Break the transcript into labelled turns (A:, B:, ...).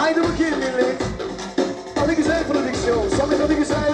A: Haydi bakayım millet. Hadi güzel prodüksiyon. Samet hadi güzel.